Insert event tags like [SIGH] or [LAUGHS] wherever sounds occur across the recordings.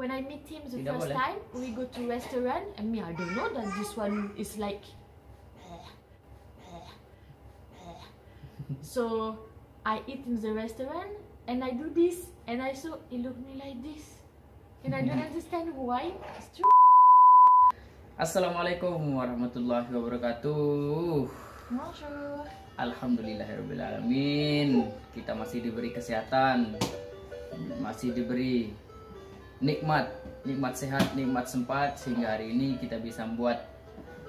when I meet him the first time, we go to restaurant, and me, I don't know that this one is like. so I eat in the restaurant, and I do this, and I saw he look me like this, and I don't understand why. It's true. Assalamualaikum warahmatullahi wabarakatuh. Bonjour. Alhamdulillahirobbilalamin. Kita masih diberi kesehatan, masih diberi nikmat, nikmat sehat, nikmat sempat sehingga hari ini kita bisa membuat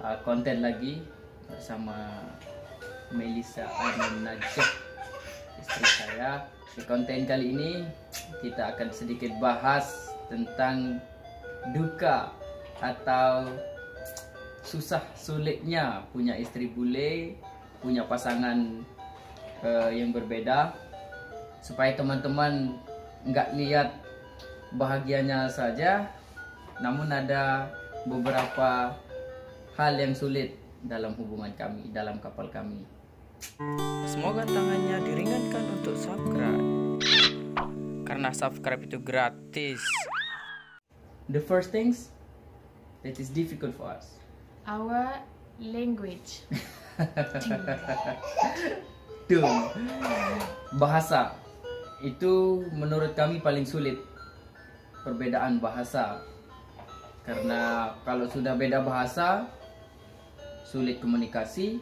uh, konten lagi bersama Melisa Ainun Najah, istri saya. Di konten kali ini kita akan sedikit bahas tentang duka atau susah sulitnya punya istri bule, punya pasangan eh, yang berbeda, supaya teman-teman nggak lihat bahagianya saja, namun ada beberapa hal yang sulit dalam hubungan kami, dalam kapal kami. Semoga tangannya diringankan untuk subscribe. Karena subscribe itu gratis. The first things that is difficult for us. Our language. [LAUGHS] Tuh. Bahasa itu menurut kami paling sulit. Perbedaan bahasa. Karena kalau sudah beda bahasa sulit komunikasi,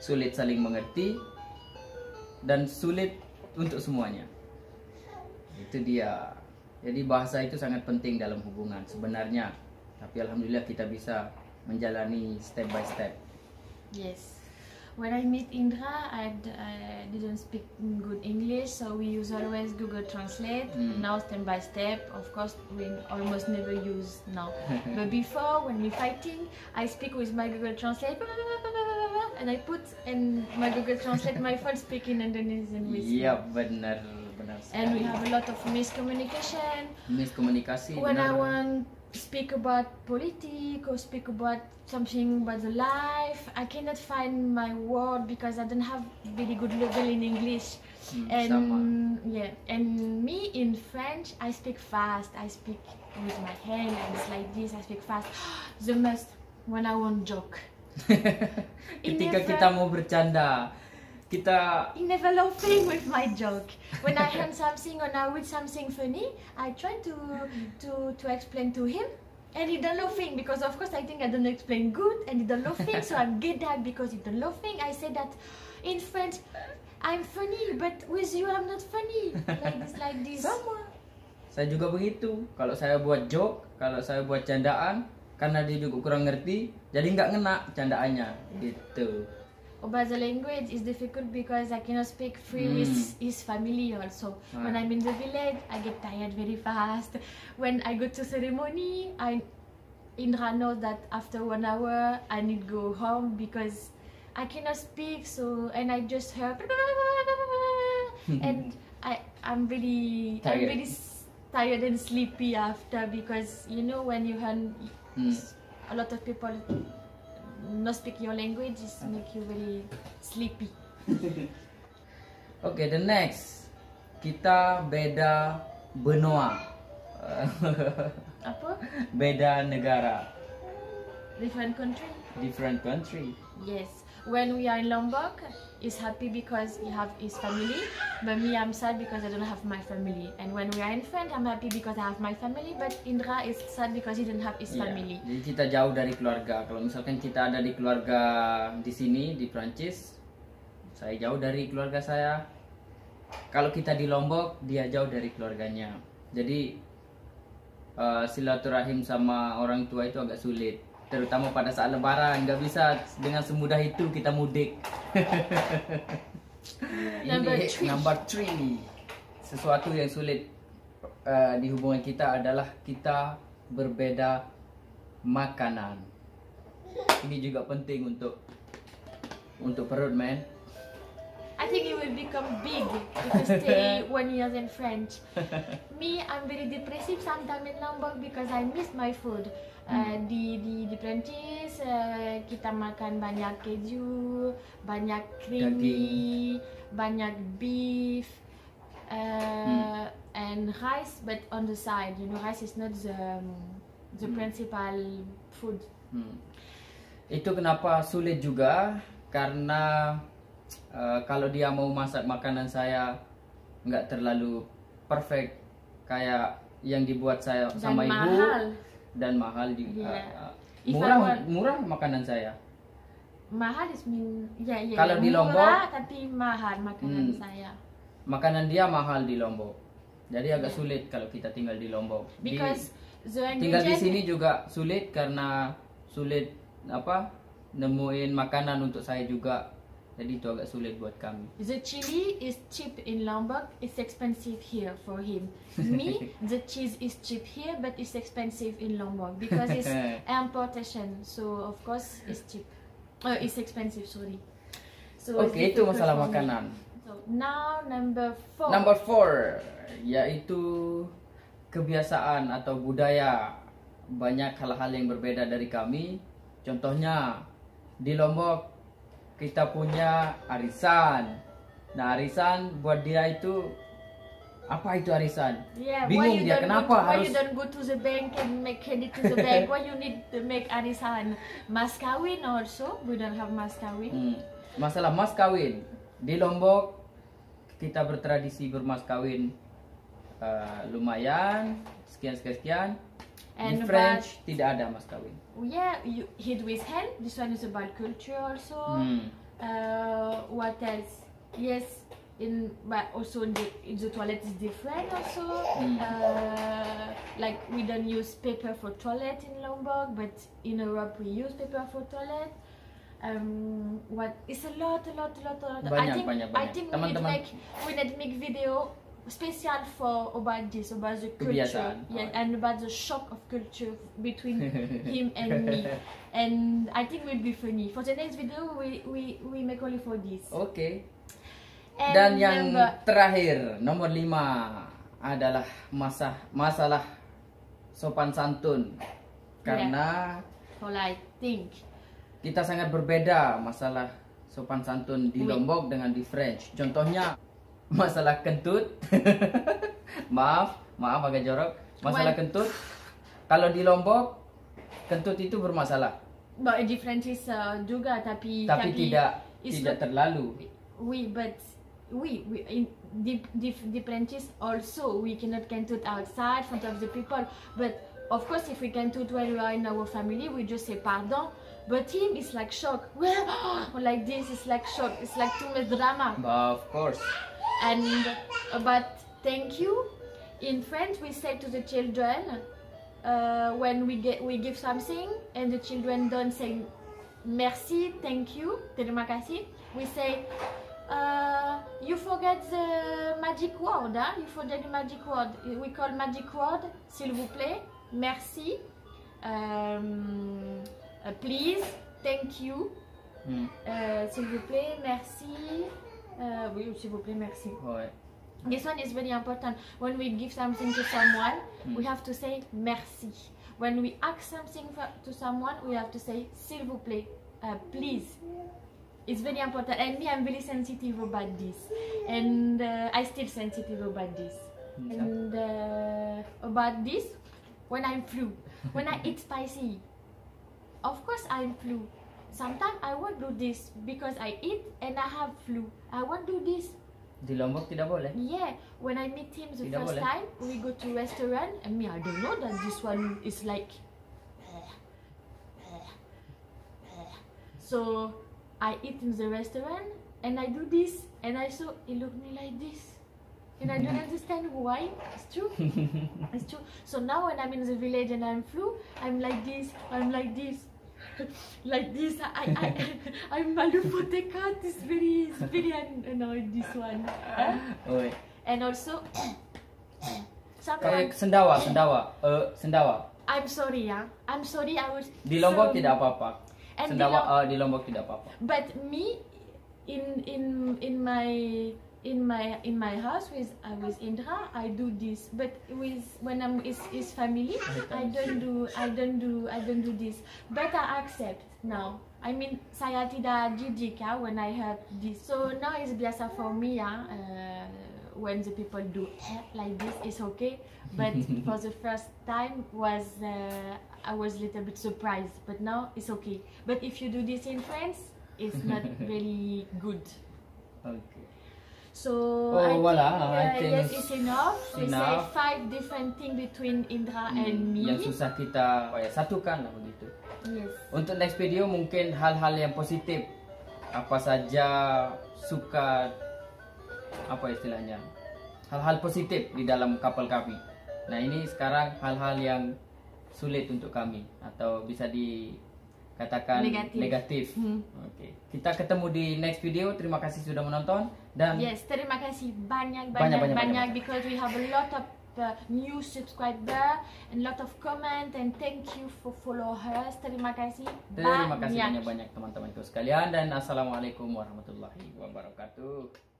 sulit saling mengerti dan sulit untuk semuanya. Itu dia. Jadi bahasa itu sangat penting dalam hubungan sebenarnya. Tapi alhamdulillah kita bisa menjalani step by step. Yes. When I meet Indra, I didn't speak good English, so we use always Google Translate. Mm. Now, step by step, of course, we almost never use now. [LAUGHS] but before, when we fighting, I speak with my Google Translate, [LAUGHS] and I put in my Google Translate my phone speaking Indonesian with Yeah, benar benar And we have a lot of miscommunication. miskomunikasi when I want speak about politics or speak about something about the life, I cannot find my word because I don't have really good level in English. Hmm, and sama. yeah, and me in French, I speak fast. I speak with my hands like this. I speak fast. [GASPS] The most when I want joke. [LAUGHS] ketika never- kita mau bercanda kita He never laughing with my joke. When I heard [LAUGHS] something or I read something funny, I try to to to explain to him, and he don't laughing because of course I think I don't explain good, and he don't laughing. so I get that because he don't laughing. I say that in French, I'm funny, but with you I'm not funny. Like this, like this. sama saya juga begitu kalau saya buat joke kalau saya buat candaan karena dia juga kurang ngerti jadi nggak ngena candaannya gitu But the language is difficult because I cannot speak free Hmm. with his family also. When Ah. I'm in the village, I get tired very fast. When I go to ceremony, I Indra knows that after one hour I need go home because I cannot speak. So and I just heard [LAUGHS] and I I'm really I'm Tired. really tired and sleepy after because you know when you hear Hmm. a lot of people not speak your language it make you very sleepy. [LAUGHS] Oke the next. Kita beda benua. [LAUGHS] Apa? Beda negara. Different country? Different country. Yes when we are in lombok he's happy because he have his family but me i'm sad because i don't have my family and when we are in france i'm happy because i have my family but indra is sad because he don't have his Iya, family Jadi kita jauh dari keluarga. Kalau misalkan kita ada di keluarga di sini di Prancis, saya jauh dari keluarga saya. Kalau kita di Lombok, dia jauh dari keluarganya. Jadi eh, silaturahim sama orang tua itu agak sulit, terutama pada saat Lebaran. Nggak bisa dengan semudah itu kita mudik. [LAUGHS] Number Ini three. number three. Sesuatu yang sulit eh, di hubungan kita adalah kita berbeda makanan. Ini juga penting untuk untuk perut, man. I think it will become big if you stay one year in French. Me, I'm very depressive sometimes in Lombok because I miss my food. Uh, di di di Prancis uh, kita makan banyak keju, banyak creamy, banyak beef, uh, and rice, but on the side. You know, rice is not the um, the principal food. Hmm. Itu kenapa sulit juga karena uh, kalau dia mau masak makanan saya nggak terlalu perfect kayak yang dibuat saya Dan sama ibu mahal. dan mahal di Iya. uh, I murah want- murah makanan saya. Mahal is mean ya ya. Kalau di murah, Lombok- tapi mahal makanan Hmm. saya. Makanan dia mahal di Lombok. Jadi agak sulit kalau kita tinggal di Lombok. Di- Because the tinggal di sini juga sulit karena sulit apa nemuin makanan untuk saya juga jadi itu agak sulit buat kami The chili is cheap in Lombok, it's expensive here for him. Me, [LAUGHS] the cheese is cheap here, but it's expensive in Lombok because it's [LAUGHS] importation. So of course it's cheap. Oh, it's expensive. Sorry. So it's itu masalah makanan So now number four. number four yaitu kebiasaan atau budaya banyak hal-hal yang berbeda dari kami contohnya di Lombok kita punya arisan nah arisan buat dia itu apa itu arisan Yeah, bingung why dia kenapa go to, why harus you don't go to the bank and make credit to the bank? [LAUGHS] Why you need to make arisan? Mas kawin also, we don't have mas kawin. Hmm, masalah mas kawin di Lombok kita bertradisi bermas kawin eh, lumayan sekian sekian sekian And French tidak ada mas kawin Oh, yeah, you hit with hand. This one is about culture also. Hmm. Uh, what else? Yes, in but also the, in the toilet is different also. Mm. Uh, like we don't use paper for toilet in Lombok, but in Europe we use paper for toilet. Um, what it's a lot, a lot, a lot, a lot. I think banyak, I banyak. think we need make we need to make video special for about this about the culture, yeah, Oh. and about the shock of culture between [LAUGHS] him and me. [LAUGHS] And I think will be funny. For the next video, we we, we make only for this. Oke. And Dan yang number- terakhir nomor lima adalah masa masalah sopan santun karena polite think. kita sangat berbeda masalah sopan santun di. Lombok dengan di French. Contohnya masalah kentut. [LAUGHS] maaf, maaf agak jorok. Masalah Well- kentut. Kalau di Lombok kentut itu bermasalah, But differences uh, juga tapi tapi tidak it's tidak not- terlalu. we but we we in dif, dif, differences also we cannot cantut outside front of the people but of course if we cantut when we are in our family we just say pardon but him is like shock [LAUGHS] like this is like shock it's like too much drama But of course. And uh, but thank you. In french we say to the children uh, when we get we give something and the children don't say merci thank you terima kasih we say uh, you forget the magic word huh? you forget the magic word. We call magic word s'il vous plaît merci um, uh, please thank you. Hmm. uh, s'il vous plaît merci uh, oui s'il vous plaît merci Oh, this one is very important. When we give something to someone, Hmm. we have to say merci. When we ask something for, to someone, we have to say s'il vous plaît, uh, please. It's very important. And me, I'm very sensitive about this, and uh, I still sensitive about this. Hmm. And uh, about this, when I'm flu, when I eat spicy, of course I'm flu. Sometimes I won't do this because I eat and I have flu. I won't do this. di Lombok tidak boleh. Yeah, when I meet him the Tidak first boleh. time, we go to restaurant, and me, I don't know that this one is like. So I eat in the restaurant, and I do this, and I saw he look me like this, and I don't [LAUGHS] understand why. It's true. [LAUGHS] it's true. So now when I'm in the village and I'm flu, I'm like this, I'm like this. [LAUGHS] like this, I, I, [LAUGHS] I'm malu for the cat. It's very, it's very an- annoyed. This one? Oi. and also, [COUGHS] sometimes sendawa, sendawa, eh sendawa. I'm sorry, yeah. I'm sorry. I was Di Lombok so- tidak apa-apa. And di Sendawa Lom- eh, di Lombok tidak apa-apa. But me, in in in my in my in my house with uh, with Indra, I do this. But with when I'm is is family, I don't do I don't do I don't do this. But I accept now. I mean, saya tidak jijik ya when I have this. So now it's biasa for me ya. Uh, when the people do eh, like this, it's okay. But [LAUGHS] for the first time was uh, I was a little bit surprised. But now it's okay. But if you do this in France, it's not [LAUGHS] really good. Okay. So Oh, I voilà, think, I uh, think yes, it's enough. We say enough. five different things between Indra and me. Yang susah kita apa ya, satukan lah begitu. Yes. Untuk next video mungkin hal-hal yang positif. Apa saja suka apa istilahnya? Hal-hal positif di dalam kapal kami. Nah, ini sekarang hal-hal yang sulit untuk kami atau bisa dikatakan Negatif. negatif. Hmm. Kita ketemu di next video. Terima kasih sudah menonton dan Yes, terima kasih banyak Banyak, banyak banyak, banyak, banyak. because we have a lot of uh, new subscriber and lot of comment and thank you for follow us. Terima kasih terima kasih banyak. banyak-banyak teman-temanku sekalian dan assalamualaikum warahmatullahi wabarakatuh.